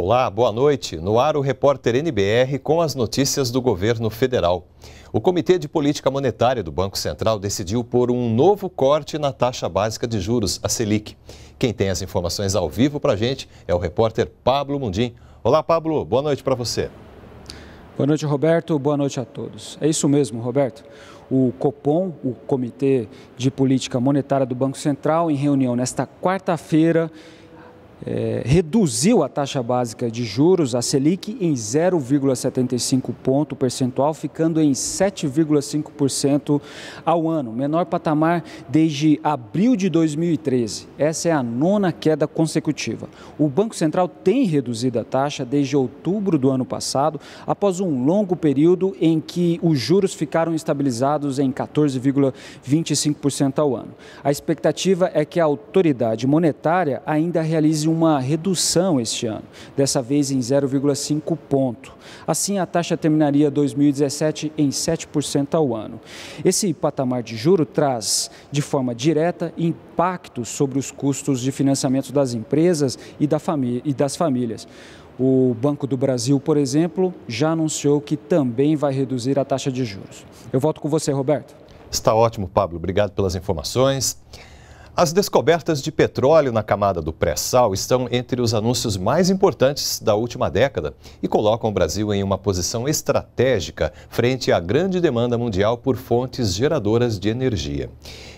Olá, boa noite. No ar o repórter NBR com as notícias do governo federal. O Comitê de Política Monetária do Banco Central decidiu por um novo corte na taxa básica de juros, a Selic. Quem tem as informações ao vivo para a gente é o repórter Pablo Mundim. Olá, Pablo, boa noite para você. Boa noite, Roberto. Boa noite a todos. É isso mesmo, Roberto. O Copom, o Comitê de Política Monetária do Banco Central, em reunião nesta quarta-feira, é, reduziu a taxa básica de juros, a Selic, em 0,75 ponto percentual, ficando em 7,5% ao ano, menor patamar desde abril de 2013. Essa é a nona queda consecutiva. O Banco Central tem reduzido a taxa desde outubro do ano passado, após um longo período em que os juros ficaram estabilizados em 14,25% ao ano. A expectativa é que a autoridade monetária ainda realize uma redução este ano, dessa vez em 0,5 ponto. Assim, a taxa terminaria 2017 em 7% ao ano. Esse patamar de juro traz, de forma direta, impactos sobre os custos de financiamento das empresas e, da e das famílias. O Banco do Brasil, por exemplo, já anunciou que também vai reduzir a taxa de juros. Eu volto com você, Roberto. Está ótimo, Pablo. Obrigado pelas informações. As descobertas de petróleo na camada do pré-sal estão entre os anúncios mais importantes da última década e colocam o Brasil em uma posição estratégica frente à grande demanda mundial por fontes geradoras de energia.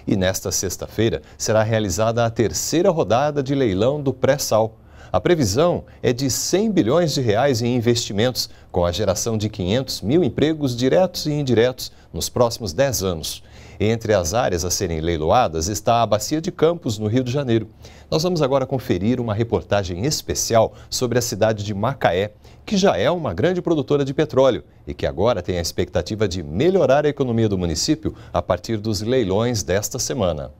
E nesta sexta-feira será realizada a terceira rodada de leilão do pré-sal. A previsão é de 100 bilhões de reais em investimentos, com a geração de 500 mil empregos diretos e indiretos nos próximos 10 anos. Entre as áreas a serem leiloadas está a Bacia de Campos, no Rio de Janeiro. Nós vamos agora conferir uma reportagem especial sobre a cidade de Macaé, que já é uma grande produtora de petróleo e que agora tem a expectativa de melhorar a economia do município a partir dos leilões desta semana.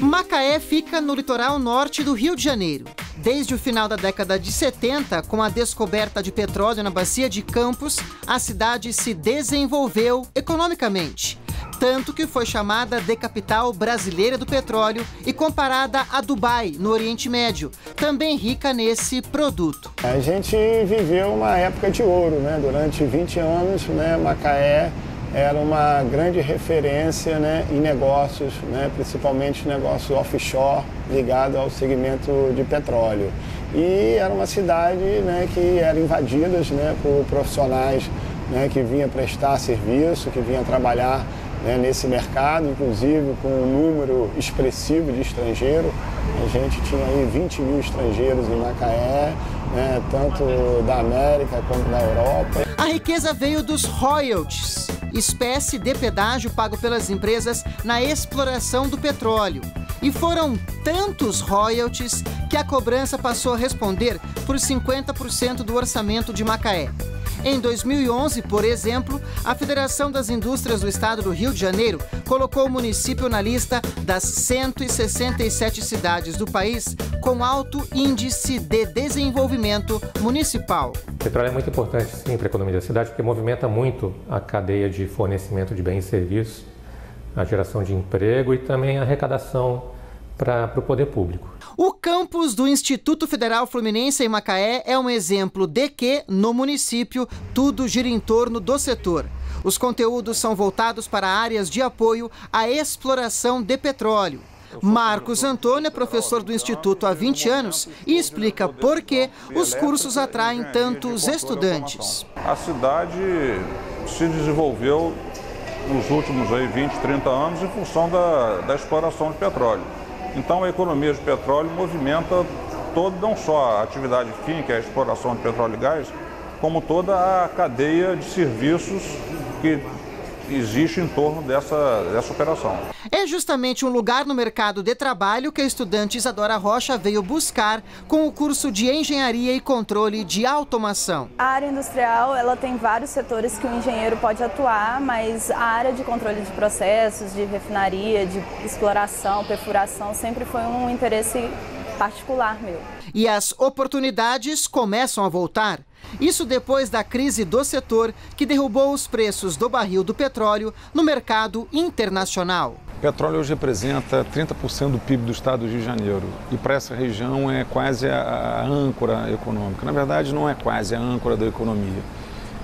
Macaé fica no litoral norte do Rio de Janeiro. Desde o final da década de 70, com a descoberta de petróleo na bacia de Campos, a cidade se desenvolveu economicamente. Tanto que foi chamada de capital brasileira do petróleo e comparada a Dubai, no Oriente Médio, também rica nesse produto. A gente viveu uma época de ouro, né? Durante 20 anos, né, Macaé era uma grande referência né, em negócios, né, principalmente negócios offshore ligado ao segmento de petróleo. E era uma cidade né, que era invadida né, por profissionais né, que vinham prestar serviço, que vinham trabalhar né, nesse mercado, inclusive com um número expressivo de estrangeiros. A gente tinha aí 20 mil estrangeiros em Macaé, né, tanto da América quanto da Europa. A riqueza veio dos royalties, espécie de pedágio pago pelas empresas na exploração do petróleo. E foram tantos royalties que a cobrança passou a responder por 50% do orçamento de Macaé. Em 2011, por exemplo, a Federação das Indústrias do Estado do Rio de Janeiro colocou o município na lista das 167 cidades do país com alto índice de desenvolvimento municipal. Petróleo é muito importante, sim, para a economia da cidade, porque movimenta muito a cadeia de fornecimento de bens e serviços, a geração de emprego e também a arrecadação para o poder público. O campus do Instituto Federal Fluminense em Macaé é um exemplo de que, no município, tudo gira em torno do setor. Os conteúdos são voltados para áreas de apoio à exploração de petróleo. Marcos Antônio é professor do Instituto há 20 anos e explica por que os cursos atraem tantos estudantes. A cidade se desenvolveu nos últimos aí, 20, 30 anos em função da, da exploração de petróleo. Então a economia de petróleo movimenta todo, não só a atividade fim, que é a exploração de petróleo e gás, como toda a cadeia de serviços que existe em torno dessa, dessa operação. É justamente um lugar no mercado de trabalho que a estudante Isadora Rocha veio buscar com o curso de Engenharia e Controle de Automação. A área industrial ela tem vários setores que o engenheiro pode atuar, mas a área de controle de processos, de refinaria, de exploração, perfuração, sempre foi um interesse particular meu. E as oportunidades começam a voltar. Isso depois da crise do setor que derrubou os preços do barril do petróleo no mercado internacional. petróleo hoje representa 30% do PIB do estado do Rio de Janeiro e para essa região é quase a âncora econômica. Na verdade, não é quase a âncora da economia.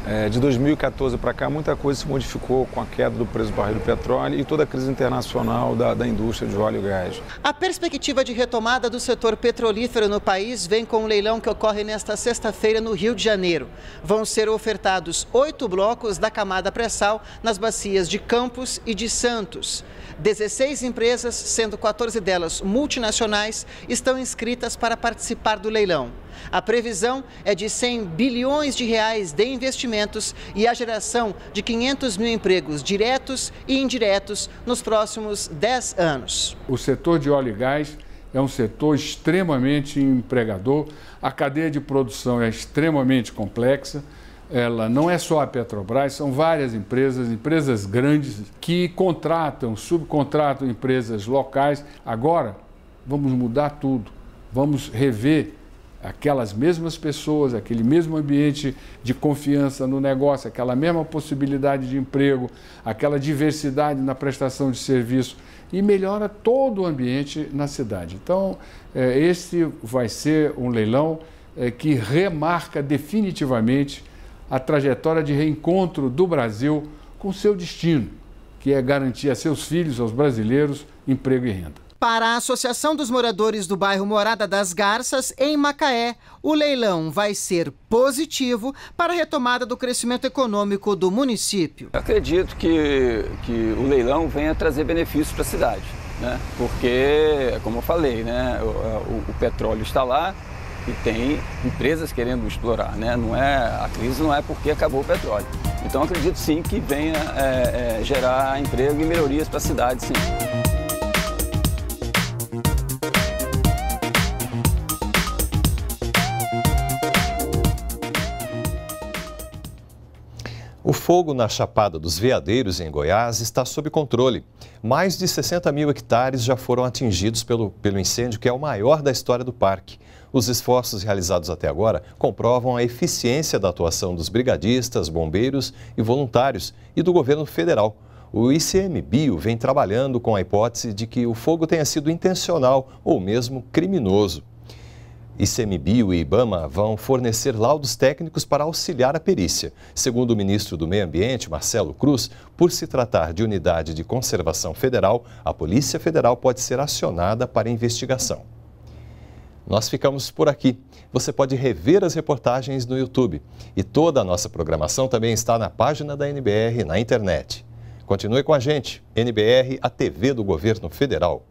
É, de 2014 para cá, muita coisa se modificou com a queda do preço do barril do petróleo e toda a crise internacional da, da indústria de óleo e gás. A perspectiva de retomada do setor petrolífero no país vem com um leilão que ocorre nesta sexta-feira no Rio de Janeiro. Vão ser ofertados oito blocos da camada pré-sal nas bacias de Campos e de Santos. 16 empresas, sendo 14 delas multinacionais, estão inscritas para participar do leilão. A previsão é de 100 bilhões de reais de investimentos e a geração de 500 mil empregos diretos e indiretos nos próximos 10 anos. O setor de óleo e gás é um setor extremamente empregador, a cadeia de produção é extremamente complexa ela não é só a Petrobras, são várias empresas, empresas grandes que contratam, subcontratam empresas locais. Agora, vamos mudar tudo. Vamos rever aquelas mesmas pessoas, aquele mesmo ambiente de confiança no negócio, aquela mesma possibilidade de emprego, aquela diversidade na prestação de serviço e melhora todo o ambiente na cidade. Então, é, esse vai ser um leilão é, que remarca definitivamente a trajetória de reencontro do Brasil com seu destino, que é garantir a seus filhos, aos brasileiros, emprego e renda. Para a Associação dos Moradores do Bairro Morada das Garças, em Macaé, o leilão vai ser positivo para a retomada do crescimento econômico do município. Acredito que, que o leilão venha trazer benefícios para a cidade, né? porque, como eu falei, né? o, o, o petróleo está lá, e tem empresas querendo explorar, né? Não é, a crise não é porque acabou o petróleo. Então acredito sim que venha é, é, gerar emprego e melhorias para a cidade, sim. Fogo na Chapada dos Veadeiros, em Goiás, está sob controle. Mais de 60 mil hectares já foram atingidos pelo, pelo incêndio, que é o maior da história do parque. Os esforços realizados até agora comprovam a eficiência da atuação dos brigadistas, bombeiros e voluntários e do governo federal. O ICMBio vem trabalhando com a hipótese de que o fogo tenha sido intencional ou mesmo criminoso. ICMBio e IBAMA vão fornecer laudos técnicos para auxiliar a perícia. Segundo o ministro do Meio Ambiente, Marcelo Cruz, por se tratar de unidade de conservação federal, a Polícia Federal pode ser acionada para investigação. Nós ficamos por aqui. Você pode rever as reportagens no YouTube. E toda a nossa programação também está na página da NBR na internet. Continue com a gente. NBR, a TV do Governo Federal.